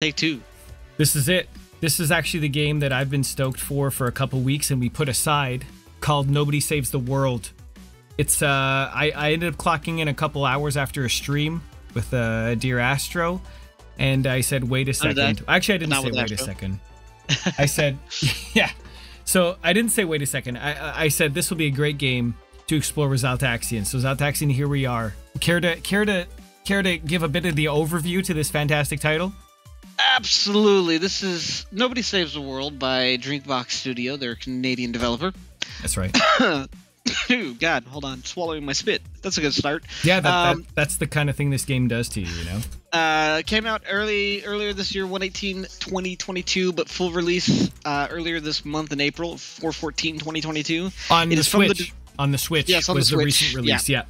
Take two. This is it. This is actually the game that I've been stoked for for a couple weeks and we put aside called Nobody Saves the World. It's uh I, I ended up clocking in a couple hours after a stream with uh Dear Astro and I said wait a second. Actually I didn't not say wait a second. I said yeah. So I didn't say wait a second. I I- I said this will be a great game to explore with Zaltaxian. So Zaltaxian here we are. Care to care to care to give a bit of the overview to this fantastic title? Absolutely. This is Nobody Saves the World by Drinkbox Studio. They're a Canadian developer. That's right. Ooh, God, hold on. Swallowing my spit. That's a good start. Yeah, that, Um, that that's the kind of thing this game does to you, you know. Uh, came out early earlier this year, 118 2022, but full release uh, earlier this month in April, 414 2022. On It the is from the Switch, on the Switch Yes, on the was the, Switch, recent release. Yeah.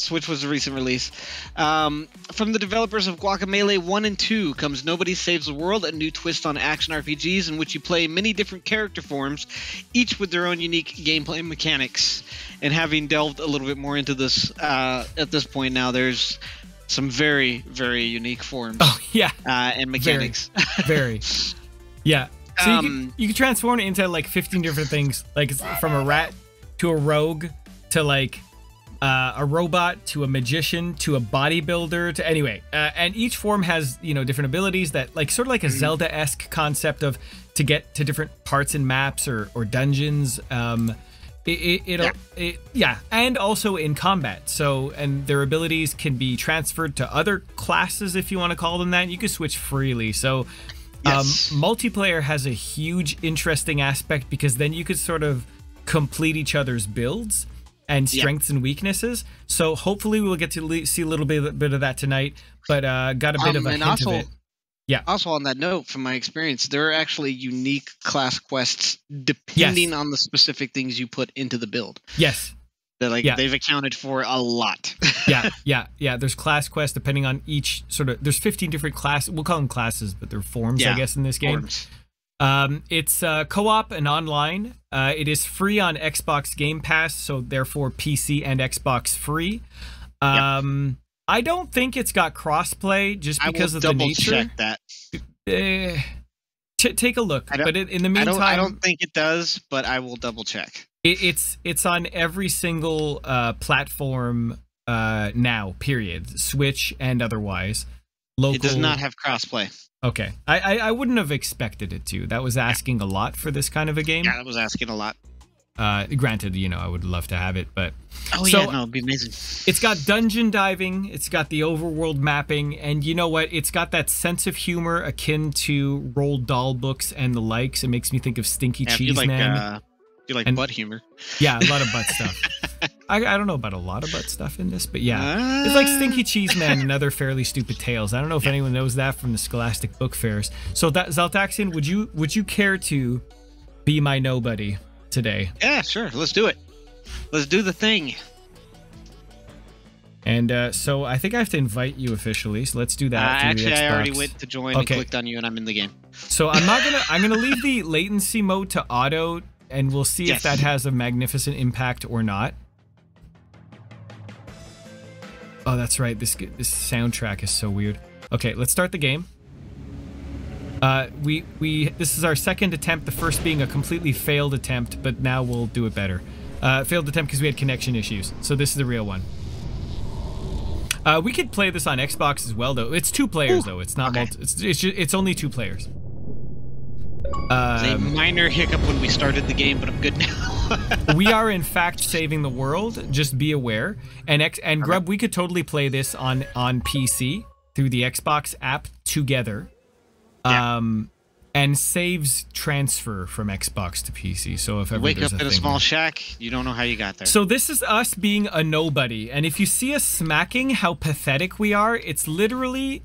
Switch was a recent release. Um, from the developers of Guacamelee 1 and 2 comes Nobody Saves the World, a new twist on action RPGs in which you play many different character forms, each with their own unique gameplay mechanics. And having delved a little bit more into this uh, at this point now, there's some very, very unique forms Oh yeah, uh, and mechanics. very. yeah. So you, can, Um, you can transform it into like 15 different things, like from a rat to a rogue to like uh, a robot to a magician to a bodybuilder to anyway. Uh, and each form has you know different abilities that like sort of like a Zelda-esque concept of to get to different parts and maps or or dungeons. Um, it, it, it'll Yeah. it yeah and also in combat so and their abilities can be transferred to other classes if you want to call them that you can switch freely so Yes. um, multiplayer has a huge interesting aspect because then you could sort of complete each other's builds and Yeah. strengths and weaknesses so hopefully we'll get to see a little bit, bit of that tonight but uh got a bit Um, of a and hint also, of it Yeah. Also, on that note, from my experience, there are actually unique class quests depending on the specific things you put into the build. yes They're like Yeah. they've accounted for a lot. yeah, yeah, yeah. There's class quests depending on each sort of. There's 15 different class. We'll call them classes, but they're forms, I guess, in this game. Forms. Um, it's uh, co-op and online. Uh, it is free on Xbox Game Pass, so therefore PC and Xbox free. Um, I don't think it's got crossplay just because of the nature. I double nature. check that. Eh, t- take a look. But in, in the I meantime, don't. I don't think it does, but I will double check. it, it's it's on every single uh, platform uh, now. Period. Switch and otherwise. Local. It does not have crossplay. Okay, I, I I wouldn't have expected it to. That was asking a lot for this kind of a game. Yeah, I was asking a lot. Uh, granted, you know, I would love to have it, but Oh So- yeah, no, it'd be amazing. it's got dungeon diving, it's got the overworld mapping, and you know what? It's got that sense of humor akin to Roald Dahl books and the likes. It makes me think of Stinky Yeah, Cheese like, Man. uh, you like And- butt humor. yeah, a lot of butt stuff. I, I don't know about a lot of butt stuff in this, but yeah. It's like Uh, Stinky Cheese Man and other fairly stupid tales. I don't know if anyone knows that from the Scholastic Book Fairs. So that Zaltaxian, would you would you care to be my nobody today? Yeah, sure. Let's do it. Let's do the thing. And uh, so I think I have to invite you officially. So let's do Uh, that. the actually, I already went to join Okay. and clicked on you, and I'm in the game. So I'm not gonna I'm gonna leave the latency mode to auto, and we'll see if that has a magnificent impact or not. Oh, that's right. This this soundtrack is so weird. Okay, let's start the game. Uh, we we this is our second attempt. The first being a completely failed attempt, but now we'll do it better. Uh, failed attempt because we had connection issues. So this is the real one. Uh, we could play this on Xbox as well, though. It's two players, Ooh, though. It's not okay. multi. It's it's, ju- it's only two players. There's a Um, minor hiccup when we started the game, but I'm good now. we are in fact saving the world. Just be aware. And X and Grub, we could totally play this on on PC through the Xbox app together. Yeah. Um, and saves transfer from Xbox to PC. So if ever Wake up a in a small where- shack. You don't know how you got there. So this is us being a nobody, and if you see us smacking how pathetic we are, it's literally,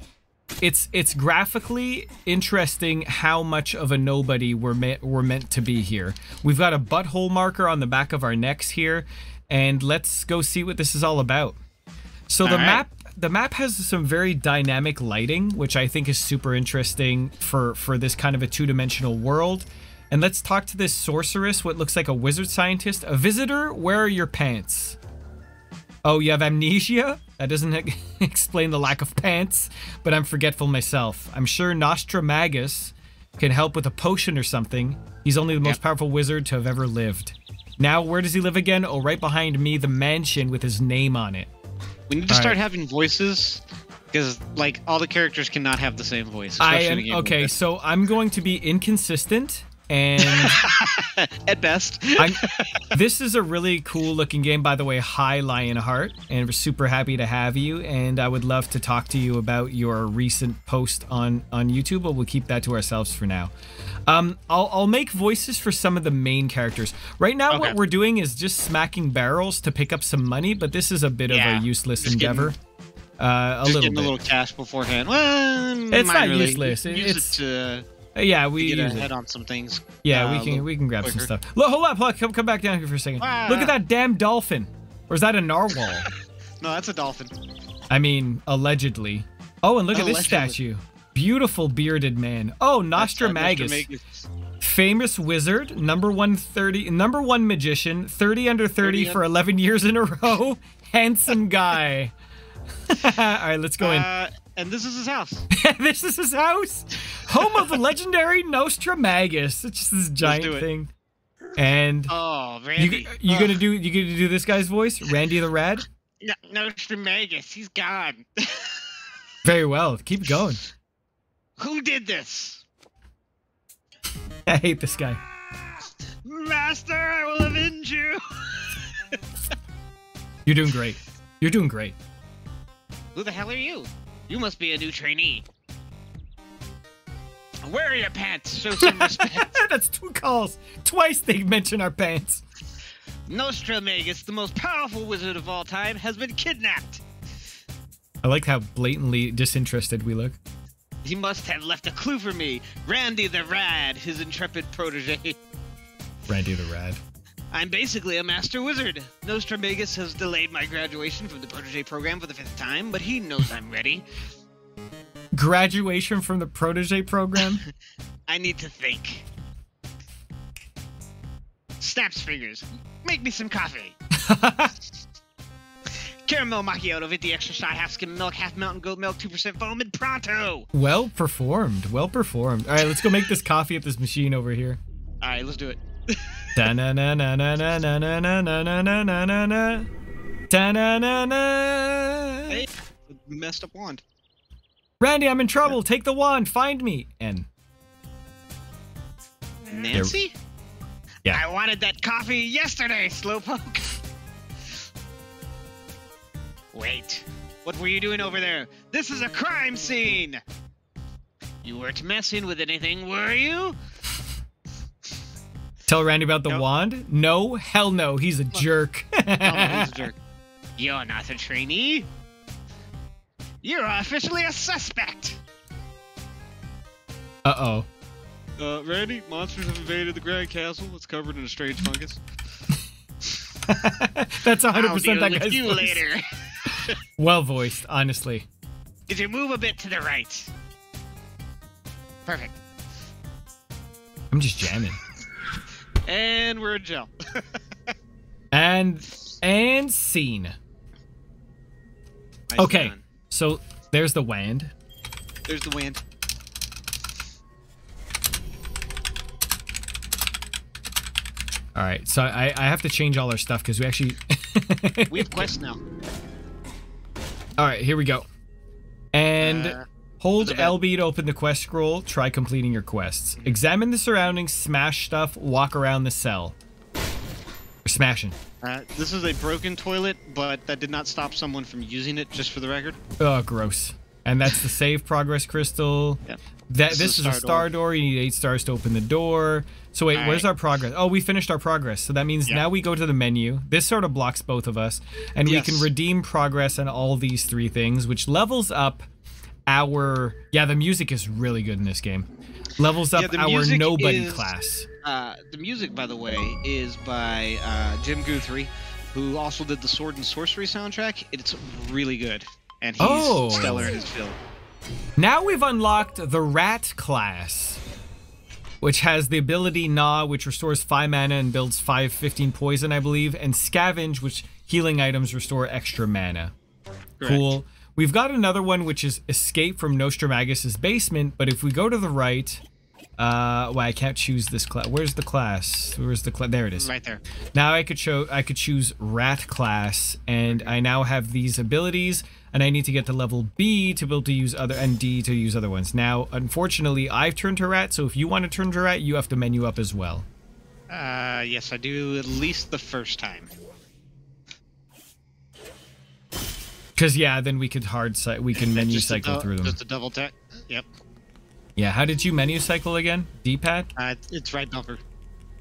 it's it's graphically interesting how much of a nobody we're me- we're meant to be here. We've got a butthole marker on the back of our necks here, and let's go see what this is all about. So the All right. map the map has some very dynamic lighting, which I think is super interesting for for this kind of a two-dimensional world. And let's talk to this sorceress, what looks like a wizard scientist. A visitor, where are your pants? Oh, you have amnesia? That doesn't explain the lack of pants, but I'm forgetful myself. I'm sure Nostramagus can help with a potion or something. He's only the most powerful wizard to have ever lived. Now, where does he live again? Oh, right behind me, the mansion with his name on it. We need to All start right. having voices because like all the characters cannot have the same voice. I especially in a am okay, so I'm going to be inconsistent and At best. I'm, this is a really cool looking game, by the way. Hi, Lionheart, and we're super happy to have you. And I would love to talk to you about your recent post on on YouTube, but we'll keep that to ourselves for now. Um, I'll I'll make voices for some of the main characters. Right now, what we're doing is just smacking barrels to pick up some money, but this is a bit Yeah, of a useless getting- endeavor. uh, a Just little getting bit. a little cash beforehand. Well, It's not minorly. useless. It- Use it's- it to, Uh, yeah, we get use ahead on some things. Yeah, uh, we can we can grab some stuff. Look, hold up, up, come come back down here for a second. Ah. Look at that damn dolphin. Or is that a narwhal? No, that's a dolphin. I mean, allegedly. Oh, and look at this statue. Beautiful bearded man. Oh, uh, Nostramagus. Nostramagus. Famous wizard, number one thirty, number one magician, 30 under 30, 30 for 11 years in a row. Handsome guy. All right, let's go in. And this is his house. this is his house. Home of the legendary Nostramagus. It's just this giant thing. And Oh, Randy. you Ugh. gonna do you gonna do this guy's voice, Randy the Rad? No, Nostramagus, he's gone. Very well. Keep going. Who did this? I hate this guy. Master, I will avenge you. You're doing great. You're doing great. Who the hell are you? You must be a new trainee. Where are your pants? Show some respect. That's two calls. Twice they mention our pants. Nostramagus, the most powerful wizard of all time, has been kidnapped. I like how blatantly disinterested we look. He must have left a clue for me. Randy the Rad, his intrepid protege. Randy the Rad. I'm basically a master wizard. Nostramagus has delayed my graduation from the protege program for the fifth time, but he knows I'm ready. Graduation from the protege program. I need to think. Snaps fingers. Make me some coffee. Caramel macchiato, 50 extra shot, half skim milk, half mountain goat milk, 2% foam, and pronto! well performed. Well performed. All right, let's go make this coffee at this machine over here. Alright, let's do it. Hey, messed up wand. Randy, I'm in trouble. Take the wand. Find me. And Nancy? Yeah. I wanted that coffee yesterday, Slowpoke. Wait. What were you doing over there? This is a crime scene! You weren't messing with anything, were you? Tell Randy about the Nope. wand? No, hell no. He's a jerk. Oh, he's a jerk. You're not a trainee. You're officially a suspect. Uh oh. Uh, Randy, monsters have invaded the Grand Castle. It's covered in a strange fungus. That's 100% I'll deal that with guy's you voice. later. Well voiced, honestly. Did you move a bit to the right? Perfect. I'm just jamming. And we're in jail. And and scene. Nice Okay. done. So there's the wand. There's the wand. All right. So I I have to change all our stuff because we actually. We have quests now. all right. Here we go. And. Uh, Hold. LB to open the quest scroll. Try completing your quests. Examine the surroundings, smash stuff, walk around the cell. We're smashing. uh, this is a broken toilet, but that did not stop someone from using it, just for the record. Oh, gross. And that's the save progress crystal. Yep. That This this, is is, a a star star door. You need eight stars to open the door. So wait, where's Alright. our progress? Oh, we finished our progress. So that means Yeah. now we go to the menu. This sort of blocks both of us, and we can redeem progress on all these three things, which levels up our. Yeah, the music is really good in this game. Levels up Yeah, our nobody is- class. Uh, the music, by the way, is by uh, Jim Guthrie, who also did the Sword and Sworcery soundtrack. It's really good, and he's Oh. stellar in his field. Now we've unlocked the Rat class, which has the ability Gnaw, which restores 5 mana and builds 5 15 poison, I believe, and Scavenge, which healing items restore extra mana. Cool. We've got another one which is escape from Nostramagus's basement, but if we go to the right, uh, well, I can't choose this class. Where's the class? Where's the class? There it is. Right there. Now I could show. I could choose rat class, and I now have these abilities, and I need to get to level B to be able to use other and D to use other ones. Now, unfortunately, I've turned to rat, so if you want to turn to rat, you have to menu up as well. Uh, yes, I do at least the first time. Cause yeah, then we could hard cy- we can menu cycle through them. Just a double tap. Yep. Yeah, how did you menu cycle again? D-pad. Uh, it's right bumper.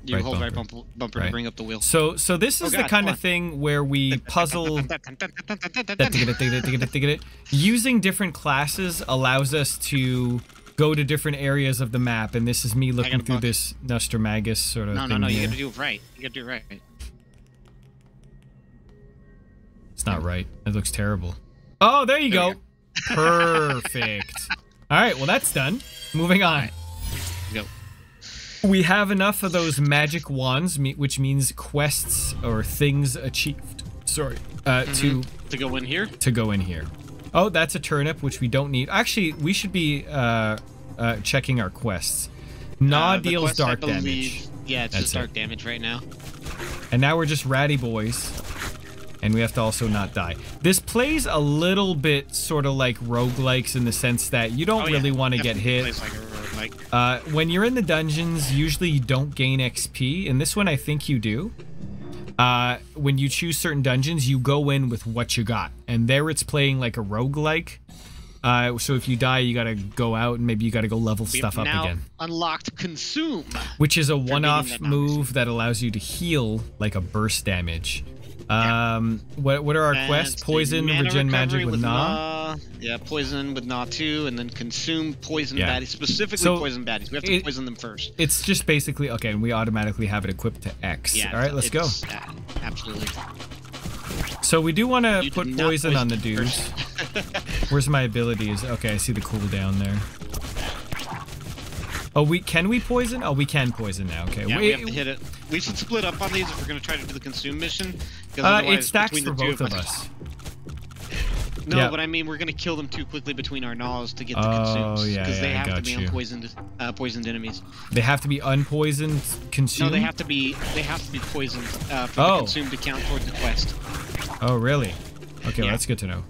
You Right hold right bumper. bumper, bumper Right. to bring up the wheel. So so this Oh is the God, kind of thing where we puzzle. Using different classes allows us to go to different areas of the map, and this is me looking through fuck. this Nostramagus sort of No, no, no. You here. gotta do it right. You gotta do it right. It's not right. It looks terrible. Oh, there you There you go. Perfect. All right, well that's done. Moving on. Go. We have enough of those magic wands, which means quests or things achieved. Sorry, uh, to To go in here. to go in here. Oh, that's a turnip, which we don't need. Actually, we should be uh, uh, checking our quests. Gnaw Uh, deals quest, dark believe- damage, Yeah, it's That's just it. dark damage right now. and now we're just ratty boys, and we have to also not die. This plays a little bit sort of like roguelikes in the sense that you don't Oh, yeah, really want to get hit. like. Uh, when you're in the dungeons, usually you don't gain XP. In this one, I think you do. Uh, when you choose certain dungeons, you go in with what you got. And there it's playing like a roguelike. Uh, so if you die, you gotta go out and maybe you gotta go level We stuff up now again. unlocked consume. Which is a one-off move that allows you to heal like a burst damage. Um, what what are our And quests? Poison, regen magic recovery with Gnaw. Yeah, poison with Gnaw 2, and then consume poison Yeah. baddies. Specifically So, poison baddies. We have to it- poison them first. It's just basically okay, and we automatically have it equipped to X. Yeah. All right, let's go. uh, absolutely. So we do want to put not poison on the poison dudes. Where's my abilities? Okay, I see the cooldown there. Oh, we can we poison? Oh, we can poison now. Okay. Yeah, Wait, we have to hit it. We should split up on these if we're gonna try to do the consume mission. because uh, it stacks for both of us. No, Yeah. but I mean we're gonna kill them too quickly between our gnaws to get the Oh, consumes yeah, because they yeah, I have to be you. unpoisoned, uh, poisoned enemies. They have to be unpoisoned, consumed. No, they have to be they have to be poisoned uh, for Oh. the consume to count toward the quest. Oh, really? Okay, well, that's good to know.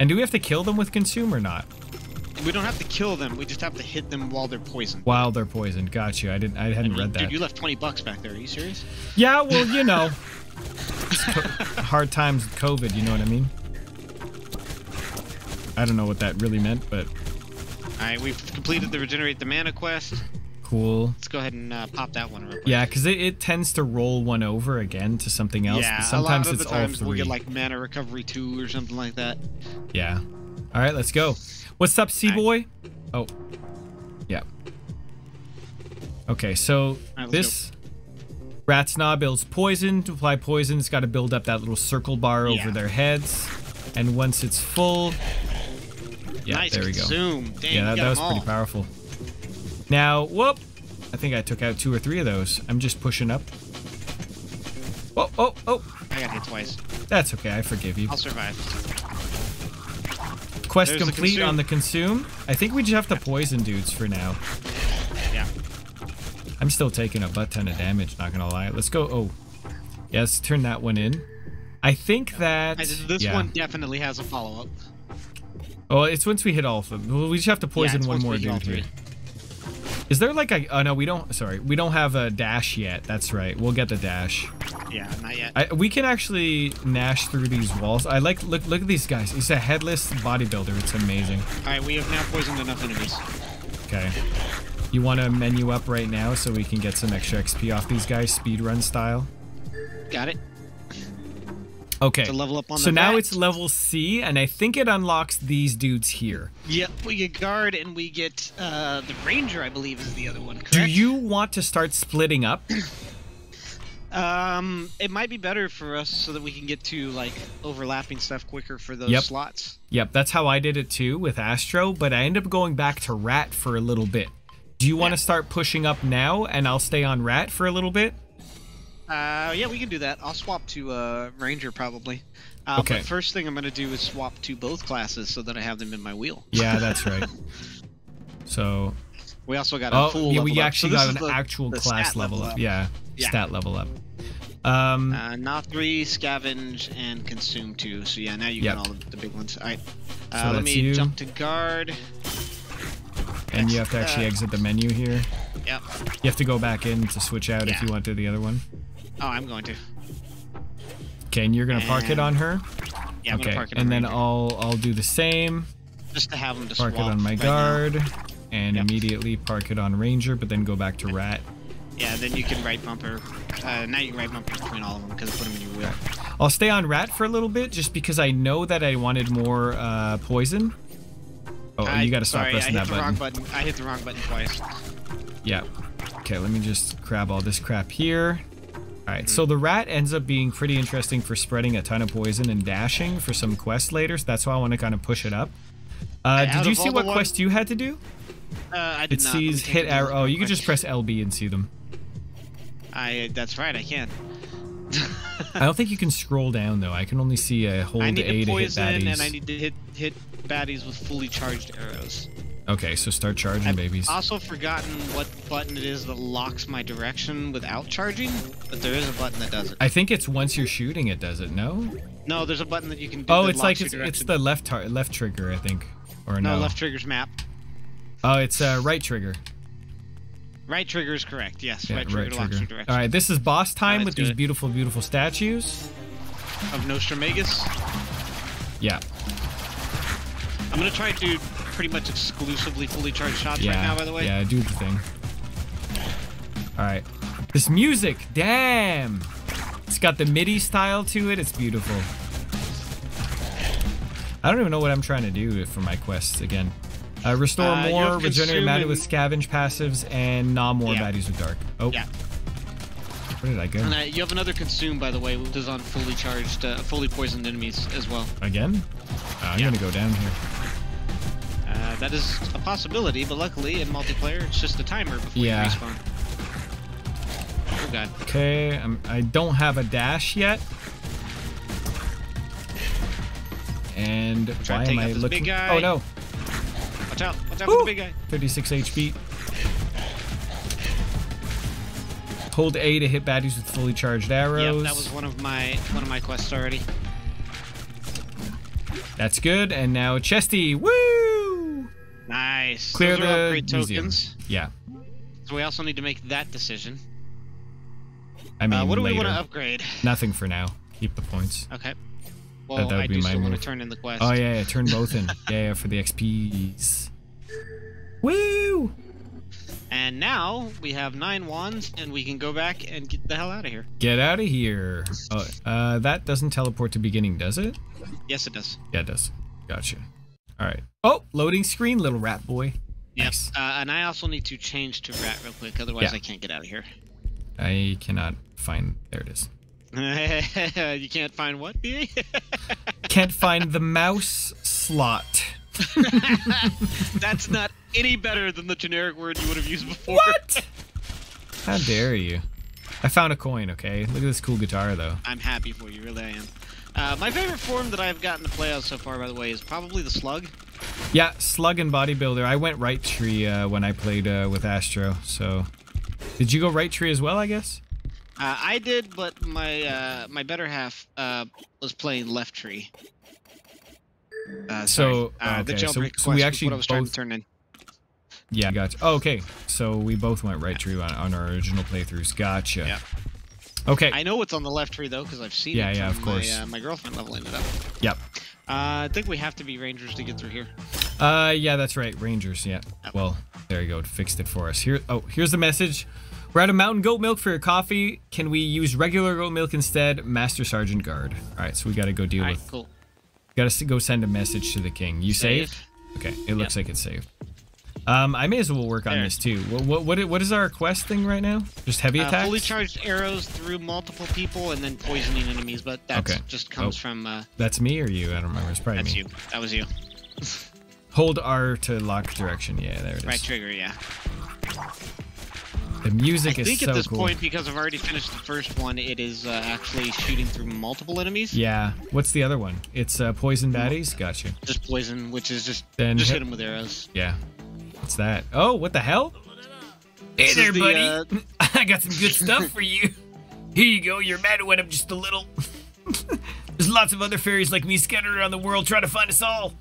And do we have to kill them with consume or not? We don't have to kill them. We just have to hit them while they're poisoned. While they're poisoned. Got you. I didn't. I hadn't read that. Dude, you left twenty bucks back there. Are you serious? Yeah, well, you know, hard times with COVID. You know what I mean? I don't know what that really meant, but All right, we've completed the regenerate the mana quest. cool. Let's go ahead and uh, pop that one real quick. Yeah, because it, it tends to roll one over again to something else. Yeah, sometimes a lot of it's the times all we'll get like mana recovery two or something like that. Yeah. All right, let's go. What's up, Sea Boy? Oh, yeah. Okay, so let's this rat's gnaw builds poison. To apply poison, it's got to build up that little circle bar over Yeah. their heads, and once it's full, yeah, nice there we go. Dang, yeah, that, that was pretty powerful. Now, whoop! I think I took out two or three of those. I'm just pushing up. Oh, oh, oh! I got hit twice. That's okay. I forgive you. I'll survive. Quest There's complete on the consume. I think we just have to poison dudes for now. Yeah. I'm still taking a butt ton of damage, not gonna lie. Let's go. Oh, yes, turn that one in. I think that. I- This yeah. one definitely has a follow up. Oh, it's once we hit all of them. Well, we just have to poison it's one more we hit all dude here. Is there like a? Oh no, we don't. Sorry, we don't have a dash yet. That's right. We'll get the dash. Yeah, not yet. I, we can actually nash through these walls. I like look look at these guys. He's a headless bodybuilder. It's amazing. All right, we have now poisoned enough enemies. Okay. You want to menu up right now so we can get some extra XP off these guys, speedrun style? Got it. Okay. To level up on so the now rat. it's level C, and I think it unlocks these dudes here. Yep, we get guard and we get uh, the ranger. I believe is the other one. Correct. Do you want to start splitting up? Um, it might be better for us so that we can get to like overlapping stuff quicker for those Yep. slots. Yep, that's how I did it too with Astro, but I end up going back to Rat for a little bit. Do you want to Yeah. start pushing up now, and I'll stay on Rat for a little bit? Uh, yeah, we can do that. I'll swap to uh, ranger probably. Uh, Okay. But first thing I'm going to do is swap to both classes so that I have them in my wheel. Yeah, that's right. So, We also got a oh, full yeah, we level up. actually So got an the- actual the class level level up. up. Yeah, Yeah. stat level up. Um, Uh, Gnaw 3, Scavenge, and Consume 2. So yeah, now you Yep. got all the, big ones. Alright. Uh, So let me you. jump to guard. and you have to actually uh, exit the menu here. Yep. You have to go back in to switch out if you want to the other one. Oh, I'm going to. Okay, and you're gonna park it on her. Yeah, I'm okay, gonna park it and then I'll I'll do the same. just to have them to Park it on my right now. guard, and Yep. immediately park it on Ranger, but then go back to Rat. Yeah, then you can right bumper. Uh, now you can right bumper between all of them because put them in your wheel. I'll stay on Rat for a little bit, just because I know that I wanted more uh, poison. Oh, I- you gotta stop sorry, pressing I that hit the wrong button. button. I hit the wrong button twice. Yeah. Okay, let me just grab all this crap here. All right, Hmm. so the rat ends up being pretty interesting for spreading a ton of poison and dashing for some quests later. So that's why I want to kind of push it up. Uh, did you see what the one- quest you had to do? Uh, I did It not. Sees hit arrow. Oh, you can just press LB and see them. I. That's right. I can. I don't think you can scroll down though. I can only see a hold I A need to, to hit poison baddies. and I need to hit hit baddies with fully charged arrows. Okay, so start charging babies. I've babies. also forgotten what button it is that locks my direction without charging, but there is a button that does it. I think it's once you're shooting it, does it? No. No, there's a button that you can do. Oh, it's like it's, it's the left tar- left trigger, I think, or no? no left trigger's map. Oh, it's uh, right trigger. Right trigger is correct. Yes, Yeah, right trigger right locks your direction. All right, this is boss time with these it. beautiful, beautiful statues. Of Nostramagus. Yeah, I'm gonna try to pretty much exclusively fully charged shots yeah, right now. By the way. yeah. Do the thing. All right, this music, damn! It's got the MIDI style to it. It's beautiful. I don't even know what I'm trying to do for my quests again. Uh, restore Uh, more, regenerate matter with scavenge passives, and gnaw more Yeah. baddies with dark. Oh, Yeah. where did I go? And I, you have another consume, by the way, which is on fully charged, uh, fully poisoned enemies as well. Again? Uh, I'm Yeah. gonna go down here. That is a possibility, but luckily in multiplayer, it's just a timer before Yeah. you respawn. Oh god. Okay, I'm, I don't have a dash yet. And why am I looking? Oh no, Watch out! Watch out Woo! for the big guy. 36 HP. Hold A to hit baddies with fully charged arrows. Yep, that was one of my one of my quests already. That's good. And now Chesty, woo! Nice. Clear Those the upgrade museum. tokens. Yeah, So we also need to make that decision. I mean uh, what do later. we want to upgrade? Nothing for now. Keep the points. Okay. Well, that would I be do my still want to turn in the quest. Oh yeah, yeah, turn both in. yeah, yeah, for the XPs. Woo! And now we have nine wands, and we can go back and get the hell out of here. Get out of here. Oh, uh, that doesn't teleport to beginning, does it? Yes, it does. Yeah, it does. Gotcha. All right. Oh, loading screen, little rat boy. Yes. Nice. Uh, and I also need to change to rat real quick, otherwise Yeah. I can't get out of here. I cannot find. There it is. you can't find what, Can't find the mouse slot. That's not any better than the generic word you would have used before. What? How dare you? I found a coin. Okay. Look at this cool guitar, though. I'm happy for you, really I am. Uh, my favorite form that I've gotten to play out so far, by the way, is probably the slug. Yeah, slug and bodybuilder. I went right tree uh, when I played uh, with Astro. So, did you go right tree as well? I guess. Uh, I did, but my uh, my better half uh, was playing left tree. Uh, So, uh, okay, so- so we actually what I was trying both- to turn in. Yeah, gotcha. Oh, okay. So we both went right Tree on, on our original playthroughs. Gotcha. Yeah. Okay. I know what's on the left tree though, because I've seen Yeah, it yeah, from of course. My, uh, my girlfriend leveling it up. Yep. Uh, I think we have to be rangers to get through here. Uh, yeah, that's right. Rangers. Yeah. Yep. Well, there you go. It fixed it for us. Here. Oh, here's the message. We're out of mountain goat milk for your coffee. Can we use regular goat milk instead? Master Sergeant Guard. All right, so we got to go deal All right, with. cool. Got to go send a message to the king. You saved? Save. Okay. It looks like it's saved. Um, I may as well work on There. this too. What, what what what is our quest thing right now? Just heavy Uh, attacks. fully charged arrows through multiple people and then poisoning enemies, but that Okay. just comes Oh. from. Uh, That's me or you? I don't remember. It's probably that's me. you. That was you. Hold R to lock direction. Yeah, there it is. Right trigger, yeah. The music is. so cool. I think at this cool. point, because I've already finished the first one, it is uh, actually shooting through multiple enemies. Yeah. What's the other one? It's uh, poison baddies. Got you. Just poison, which is just Then just hit- hit them with arrows. Yeah. What's that? Oh, what the hell? Hey there, the, buddy. uh, I got some good stuff for you. Here you go. Your matter went up just a little. There's lots of other fairies like me scattered around the world trying to find us all.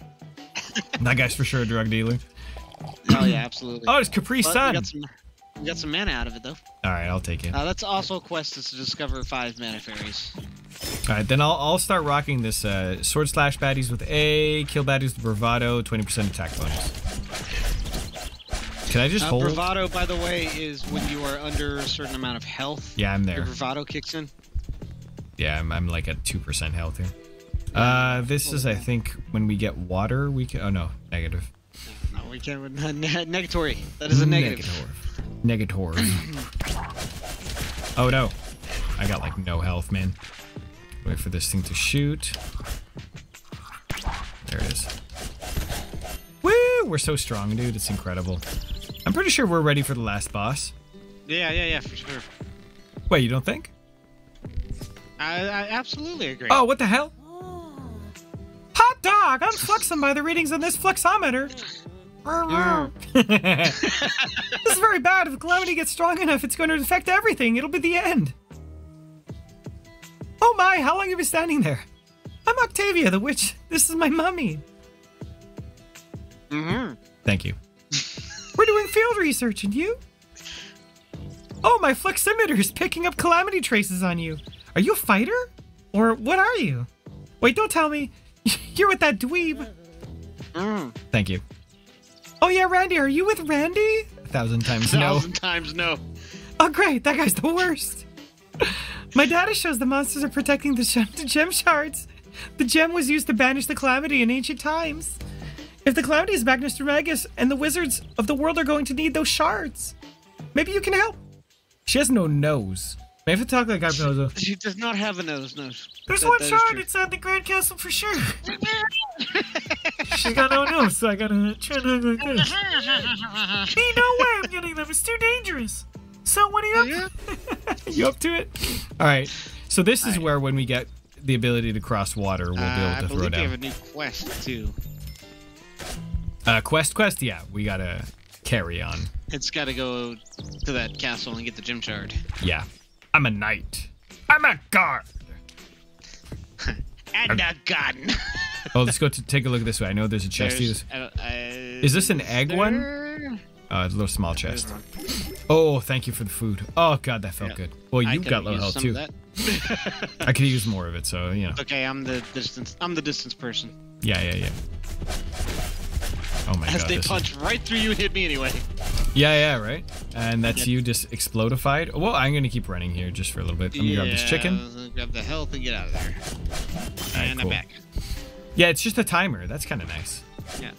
that guy's for sure a drug dealer. Oh yeah, absolutely. Oh, it's Capri But we got some, we got some mana out of it though. All right, I'll take it. Uh, that's also a quest is to discover five mana fairies. All right, then I'll, I'll start rocking this uh, sword slash baddies with A, kill baddies with bravado, 20% attack bonus. Can I just Uh, hold? bravado, by the way, is when you are under a certain amount of health. Yeah, I'm there. Your bravado kicks in. Yeah, I'm, I'm like at 2% health here. Uh, this is, I think, when we get water, we can. Oh, no, negative. No, we can't. Ne- negatory. That is a negative. Negator. oh, no. I got like no health, man. Wait for this thing to shoot. There it is. Woo! We're so strong, dude. It's incredible. I'm pretty sure we're ready for the last boss. Yeah, yeah, yeah, for sure. Wait, you don't think? I, I absolutely agree. Oh, what the hell? Hot dog! I'm fluxing by the readings on this fluxometer. this is very bad. If Calamity gets strong enough, it's going to affect everything. It'll be the end. Oh my, how long have you been standing there? I'm Octavia, the witch. This is my mummy. Mm-hmm. Thank you. We're doing field research, and you? Oh, my fluximeter is picking up calamity traces on you. Are you a fighter? Or what are you? Wait, don't tell me. You're with that dweeb. Mm. Thank you. Oh yeah, Randy, are you with Randy? A thousand times no. Thousand times no. Oh great, that guy's the worst. My data shows the monsters are protecting the gem, the gem shards. The gem was used to banish the calamity in ancient times. If the calamity is back, Mr. Magus and the wizards of the world are going to need those shards. Maybe you can help. She has no nose. May I have to talk like I've nose. She does not have a nose. nose. There's That- one that shard inside the Grand Castle for sure. She's got no nose, so I gotta try to look like this. Ain't no way I'm getting them. It's too dangerous. So what are you up. You up to it? All right. So this is where when we get the ability to cross water, we'll be Uh, I able to throw believe they have a new quest too. Uh, quest, quest. Yeah, we gotta carry on. It's got to go to that castle and get the gem shard. Yeah. I'm a knight. I'm a guard. And a gun. Oh, let's go to take a look at this way. I know there's a chest. here. There's- uh, uh, Is this an egg one? there- Uh, it's a little small chest. Oh, thank you for the food. Oh god, that felt Yeah. good. Well, you've got low health too. I could use more of it, so you know. okay, I'm the distance. I'm the distance person. Yeah, yeah, yeah. My As god. they this is- punch right through you and hit me anyway. Yeah, yeah, right. And that's Yeah. you just explodified. Well, I'm gonna keep running here just for a little bit. I'm gonna grab this chicken. Yeah, Grab the health and get out of there. Alright, and cool. I'm back. Yeah, it's just a timer. That's kind of nice. Yeah,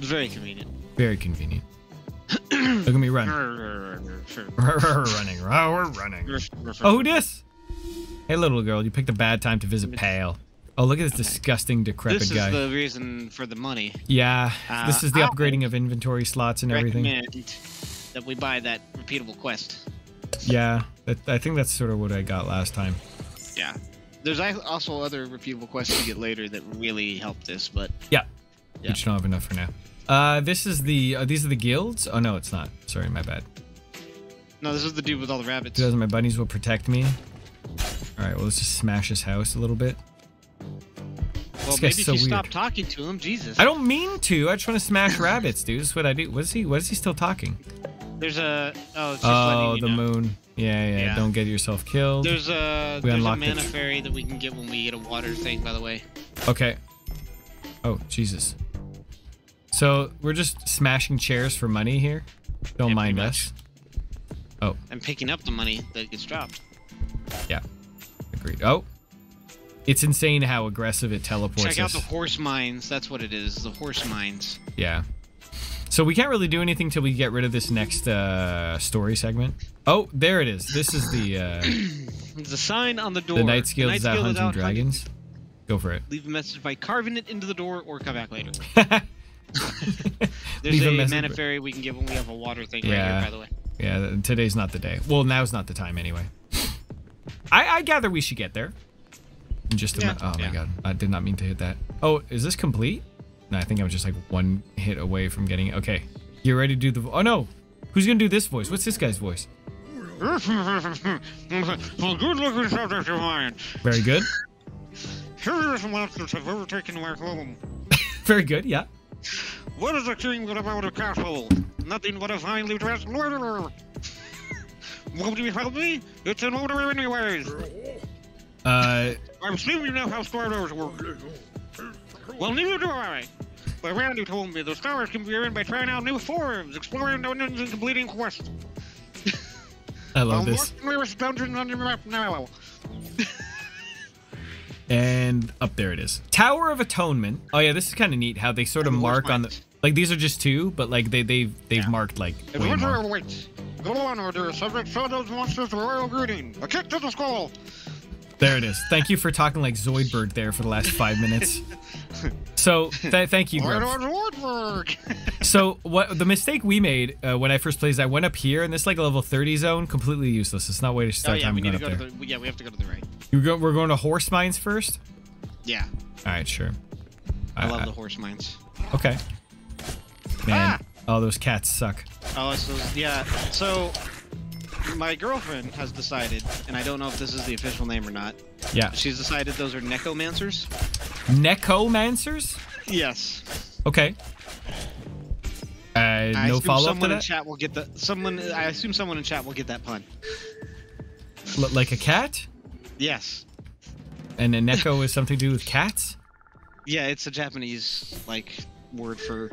very convenient. Very convenient. Look at me run. running. Oh, we're running. Oh, who dis? Hey, little girl, you picked a bad time to visit Pale. Oh, look at this disgusting, decrepit This is guy. the reason for the money. Yeah, Uh, this is the I upgrading of inventory slots and everything. Recommend that we buy that repeatable quest. Yeah, that, I think that's sort of what I got last time. Yeah. There's also other repeatable quests to get later that really help this, but Yeah, Yeah. we just don't have enough for now. Uh, this is the uh, these are the guilds. Oh no, it's not. Sorry, my bad. no, this is the dude with all the rabbits. 2000 my bunnies will protect me. All right, well let's just smash his house a little bit. Well, maybe guy's if you weird. stop talking to him, Jesus. I don't mean to. I just want to smash rabbits, dude. That's what I do. What is he? What is he still talking? There's a oh, it's just Oh, the know. moon. Yeah, yeah, Yeah. Don't get yourself killed. There's a We there's a the mana tr- fairy that we can get when we get a water thing. By the way, Okay. Oh, Jesus. So we're just smashing chairs for money here. Don't Yeah, mind us. Oh, I'm picking up the money that gets dropped. yeah. Agreed. Oh. It's insane how aggressive it teleports Check out us. the horse mines. That's what it is. The horse mines. Yeah. So we can't really do anything till we get rid of this next uh, story segment. Oh, there it is. This is the uh, There's a sign on the door. the Knights Guild is Knights out hunting dragons. Go for it. Leave a message by carving it into the door or come back later. Leave There's a a, mana fairy we can get when we have a water thing Yeah. right here, by the way. Yeah, today's not the day. Well, now's not the time anyway. I, I gather we should get there. In just a Yeah. minute. Oh my god, I did not mean to hit that. Oh, is this complete? No, I think I'm just like one hit away from getting it. Okay, you ready to do the? vo- Oh no, who's gonna do this voice? What's this guy's voice? For good looking subject of mine, Very good, here is the monsters have overtaken my home. very good. Yeah. What is a king without a castle? Nothing but a finely dressed loiterer. Won't you help me? It's an order anyways. Uh, I'm assuming you know how Star Wars work. Well, neither do I. But Randy told me the stars can be earned by trying out new forms, exploring dungeons, and completing quests. I love I'm this. nearest dungeon on your map now. And up there it is. Tower of Atonement. Oh yeah, this is kind of neat how they sort of mark on the like these are just two, but like they they've they've Yeah. marked like way Adventure awaits. Go on, order. Subject show those monsters royal greeting. A kick to the skull. There it is. Thank you for talking like Zoidberg there for the last five minutes. So th- thank you, Right Grubs. on Wartburg. So what the mistake we made uh, when I first played is I went up here in this like level 30 zone, completely useless. It's not way to oh start yeah, time we need going up go to there. the. Yeah, we have to go to the right. You go, we're going to horse mines first. Yeah, All right, sure. I Uh, love the horse mines. Okay. Man, Ah! oh those cats suck. Oh, so yeah. So my girlfriend has decided, and I don't know if this is the official name or not. Yeah. She's decided those are necromancers. Necomancers. Yes. Okay. Uh, I no follow up someone to in that. chat will get the someone. I assume someone in chat will get that pun. L- like a cat, Yes. and a neko is something to do with cats. Yeah, it's a Japanese like word for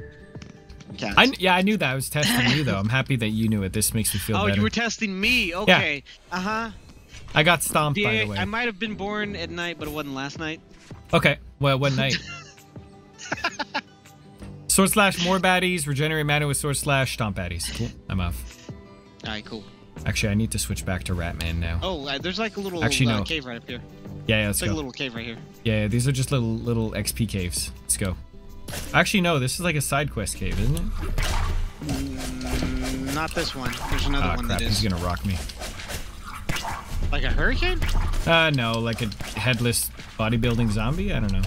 cats. I yeah, I knew that. I was testing you though. I'm happy that you knew it. This makes me feel oh, better. you were testing me. Okay. Uh huh. I got stomped by the way. I might have been born at night, but it wasn't last night. Okay. Well, one night. sword slash more baddies. Regenerate mana with sword slash stomp baddies. Cool. I'm off. All right, cool. Actually, I need to switch back to Ratman now. Oh, uh, there's like a little Actually, uh, no. cave right up here. yeah, yeah, let's It's like a little cave right here. Yeah, yeah, these are just little little XP caves. Let's go. Actually, no. This is like a side quest cave, isn't it? Mm, not this one. There's another Ah, one crap. that He's gonna rock me. like a hurricane. Uh, no, like a headless bodybuilding zombie. I don't know.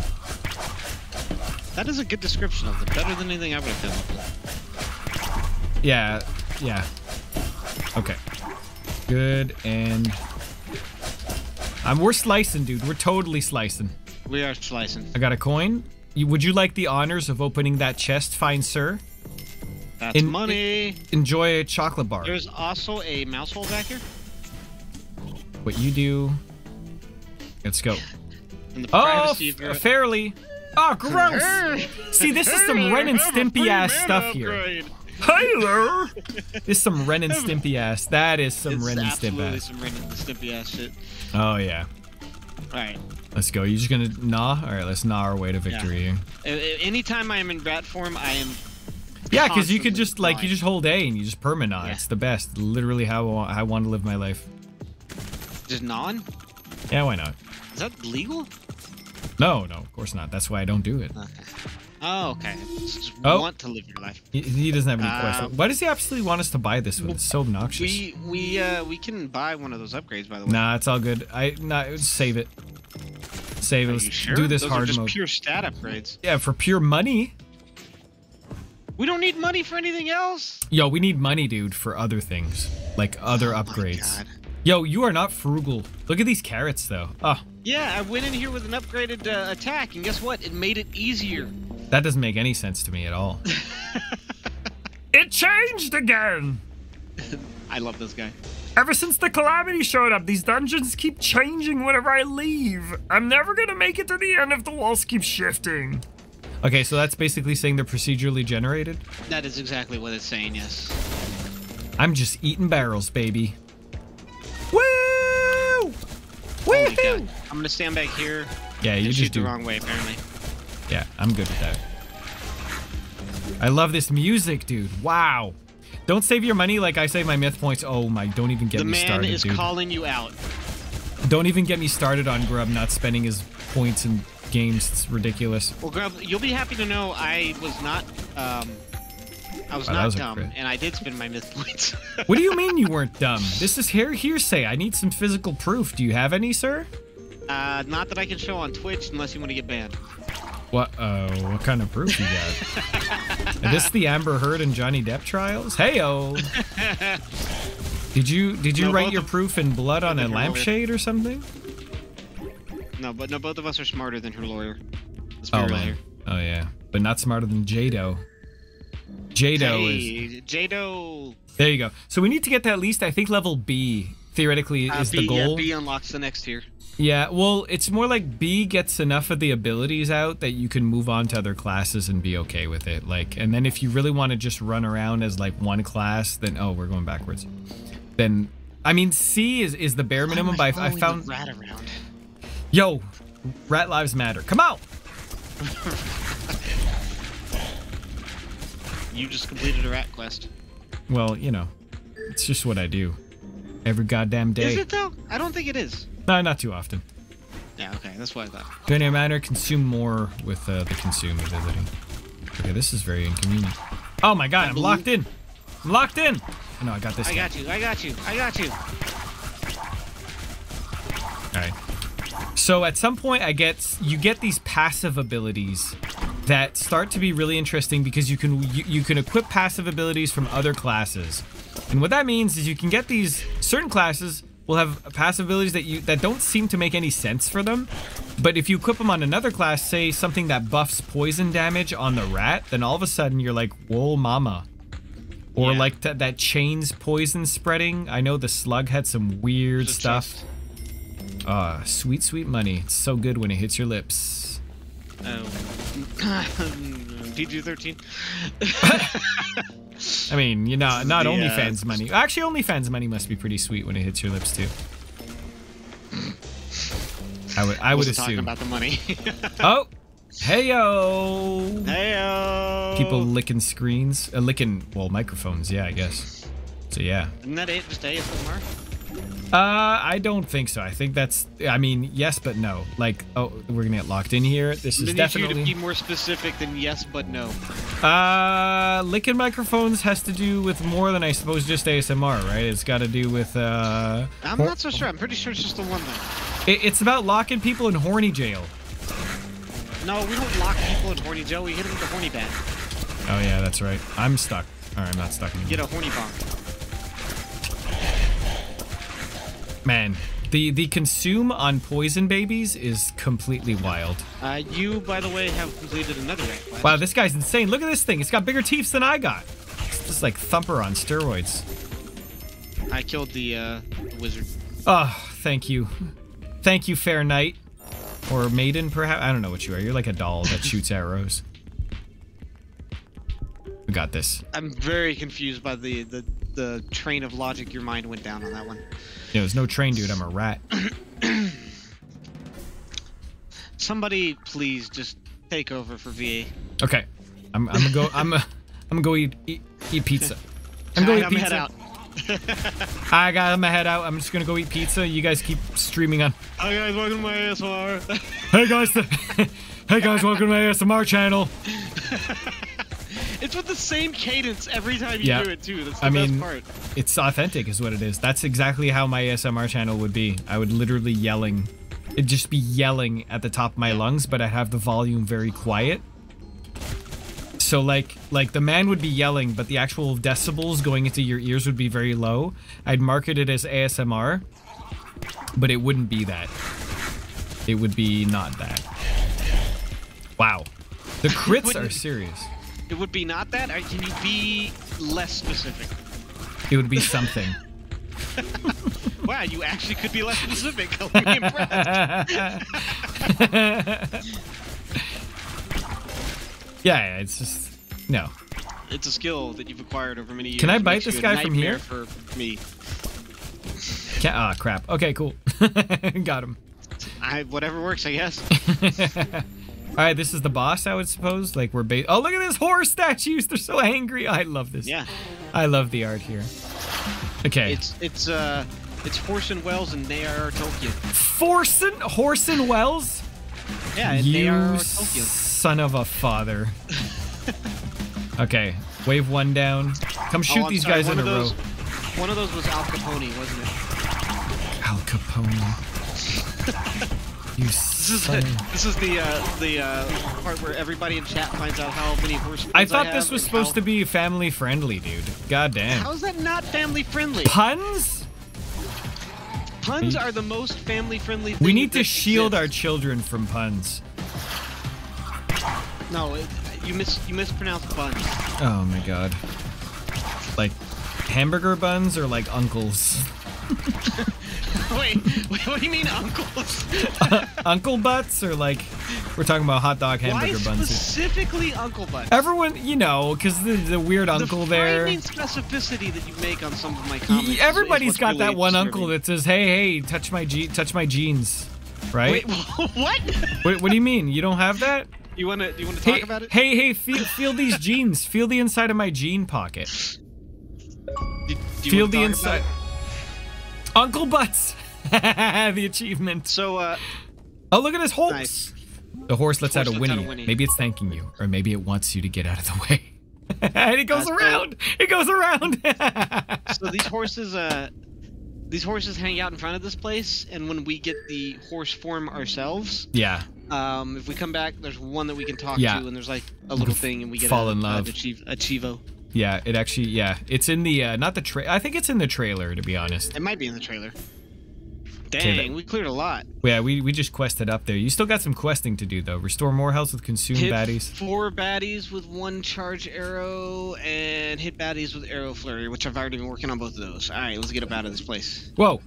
That is a good description of them. Better than anything I would have come up with. Yeah, yeah. Okay. Good and. Um, we're slicing, dude. We're totally slicing. We are slicing. I got a coin. You, would you like the honors of opening that chest, fine sir? That's In- money. Enjoy a chocolate bar. There's also a mouse hole back here. What you do. Let's go. In the Oh, privacy of f- your... Uh, fairly. Oh, gross. See, this is some Ren and Stimpy ass stuff here. There. This is some Ren and Stimpy ass. That is some It's Ren and Stimp absolutely ass. some Ren and Stimpy ass shit. Oh yeah. All right. Let's go. You just gonna gnaw? All right, let's gnaw our way to victory. a- Anytime I am in rat form, I am. Yeah, because you could just like you just hold A and you just permanaw. Yeah. It's the best. Literally how I want, how I want to live my life. just gnawing. Yeah, why not? Is that legal? No, no, of course not. That's why I don't do it. Okay. Oh, okay. Just Oh. want to live your life. He, he doesn't have any Uh, questions. Why does he absolutely want us to buy this one? It's so obnoxious. We we uh we can buy one of those upgrades by the way. Nah, it's all good. I nah, save it. Save it. Are sure? do this those are hard just mode. pure stat upgrades. Yeah, for pure money. We don't need money for anything else. Yo, we need money, dude, for other things like other Oh my upgrades. God. Yo, you are not frugal. Look at these carrots, though. Oh, Yeah, I went in here with an upgraded uh, attack, and guess what? It made it easier. That doesn't make any sense to me at all. it changed again. I love this guy. Ever since the calamity showed up, these dungeons keep changing whenever I leave. I'm never gonna make it to the end if the walls keep shifting. Okay, so that's basically saying they're procedurally generated. That is exactly what it's saying. Yes. I'm just eating barrels, baby. Woo! God. I'm gonna stand back here Yeah, you just shoot do. the wrong way, apparently. Yeah, I'm good with that. I love this music, dude. Wow. Don't save your money like I save my myth points. Oh my, don't even get the me man started, is dude. calling you out. Don't even get me started on Grub not spending his points in games. It's ridiculous. Well, Grub, you'll be happy to know I was not. Um, I was Wow, not was dumb, and I did spend my myth points. What do you mean you weren't dumb? This is hair hearsay. I need some physical proof. Do you have any, sir? uh, not that I can show on Twitch unless you want to get banned. What? Uh, what kind of proof you got? Is this the Amber Heard and Johnny Depp trials? Heyo. Did you did you No, write your proof in blood on a of them are lawyer. lampshade or something? No, but no, both of us are smarter than her lawyer. Oh man. Oh yeah, but not smarter than Jado. Jado is. Hey, Jado. There you go. So we need to get to at least I think level B theoretically Uh, is B, the goal. Yeah, B unlocks the next tier. Yeah, well, it's more like B gets enough of the abilities out that you can move on to other classes and be okay with it. Like, and then if you really want to just run around as like one class, then oh, we're going backwards. Then, I mean, C is is the bare minimum. But I, I found, rat around. yo, rat lives matter. Come out. You just completed a rat quest. Well, you know, it's just what I do every goddamn day. Is it though? I don't think it is. No, not too often. Yeah, okay, that's what I thought. Linear manner, consume more with uh, the consume ability. Okay, this is very inconvenient. Oh my god, I'm locked in. I'm locked in. Oh, no, I got this. I guy. got you. I got you. I got you. All right. So at some point, I get you get these passive abilities that start to be really interesting because you can you, you can equip passive abilities from other classes, and what that means is you can get these certain classes will have passive abilities that you that don't seem to make any sense for them, but if you equip them on another class, say something that buffs poison damage on the rat, then all of a sudden you're like, whoa, mama. Or Yeah. like that that chains poison spreading. I know the slug had some weird stuff. chest. Ah, sweet, sweet money. It's so good when it hits your lips. Oh. PG thirteen. I mean, you know, not the, OnlyFans money. Actually, OnlyFans money must be pretty sweet when it hits your lips too. I would, I would Wasn't talking assume. about the money. Oh, hey yo! Hey People licking screens, uh, licking well microphones. Yeah, I guess. So yeah. Isn't that it? Just ASMR? Uh, I don't think so. I think that's. I mean, yes, but no. Like, oh, we're gonna get locked in here. This is need you definitely. to be more specific than yes but no. Uh, licking microphones has to do with more than I suppose just ASMR, right? It's got to do with uh. I'm not so sure. I'm pretty sure it's just the one thing. It, it's about locking people in horny jail. No, we don't lock people in horny jail. We hit them with the horny bat. Oh yeah, that's right. I'm stuck. All right, I'm not stuck anymore. Get a horny bomb. Man, the the consume on poison babies is completely wild. Uh, you, by the way, have completed another quest. Wow, this guy's insane. Look at this thing. It's got bigger teeth than I got. It's just like Thumper on steroids. I killed the, uh, the wizard. Oh, thank you. Thank you, fair knight. Or maiden, perhaps? I don't know what you are. You're like a doll that shoots arrows. We got this. I'm very confused by the, the, the train of logic your mind went down on that one. Yeah, there's no train, dude. I'm a rat. Somebody, please, just take over for VA. Okay. I'm, I'm gonna go. I'm, I'm gonna go eat, eat, eat pizza. I'm gonna Alright, eat I'm pizza. head out. I got my head out. I'm just gonna go eat pizza. You guys keep streaming on. Hi guys, welcome to my ASMR. Hey guys, hey guys, welcome to my ASMR channel. it's with the same cadence every time you Yeah. do it too. That's the I best mean, part. It's authentic, is what it is. That's exactly how my ASMR channel would be. I would literally yelling. It'd just be yelling at the top of my lungs, but I'd have the volume very quiet. So like like the man would be yelling, but the actual decibels going into your ears would be very low. I'd market it as ASMR, but it wouldn't be that. It would be not that. Wow. The crits are serious. It would be not that. Or can you be less specific? It would be something. Wow, you actually could be less specific. I'm impressed. Yeah, yeah, it's just no. It's a skill that you've acquired over many years. Can I bite this guy from here? For me, ah, crap. Okay, cool. Got him. I whatever works, I guess. All right, this is the boss, I would suppose. Like we're ba- Oh, look at this horror statues. They're so angry. I love this. Yeah, I love the art here. Okay. it's it's uh it's Horson Wells and Nayar Tokyo. Forson Horson Wells. Yeah, and you Nayar Tokyo. son of a father. okay. Wave one down. Come shoot oh, these sorry, guys one in a those, row. One of those was Al Capone, wasn't it? Al Capone. you This is the, this is the uh, the uh, part where everybody in chat finds out how many horse. I thought this was supposed to be family friendly, dude. God damn. How is that not family friendly? Puns? Puns are the most family friendly. We need to shield our children from puns. No, it, you mis you mispronounced buns. Oh my god. Like hamburger buns or like uncles? wait, wait, what do you mean, uncles? Uncle butts or like we're talking about hot dog Why hamburger buns. here. specifically uncle butts? Everyone, you know, because the, the weird uncle the there. frightening specificity that you make on some of my comments. Everybody's got really that one disturbing. uncle that says, "Hey, hey, touch my je- touch my jeans," right? Wait, what? What, what do you mean? You don't have that? You wanna you wanna talk Hey, about it? hey, hey! Feel feel these jeans. Feel the inside of my jean pocket. Do- do you Feel the inside. Uncle butts. the achievement. So uh, Oh, look at this horse. Nice. The horse lets out a lets out whinny. a whinny. Maybe it's thanking you, or maybe it wants you to get out of the way. and it goes That's around. It goes around. so these horses uh these horses hang out in front of this place and when we get the horse form ourselves yeah. um if we come back there's one that we can talk Yeah. to and there's like a little thing and we get Fall a, in love. a, chiv- a chivo Yeah, it actually yeah, it's in the uh not the tra- I think it's in the trailer to be honest. it might be in the trailer dang we cleared a lot Yeah, we we just quested up there. You still got some questing to do though. Restore more health with consume hit baddies. four baddies with one charge arrow and hit baddies with arrow flurry which i've already been working on both of those all right let's get up out of this place Whoa.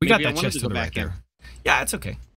We got Maybe I that chest to to the right in. there. Yeah, it's okay.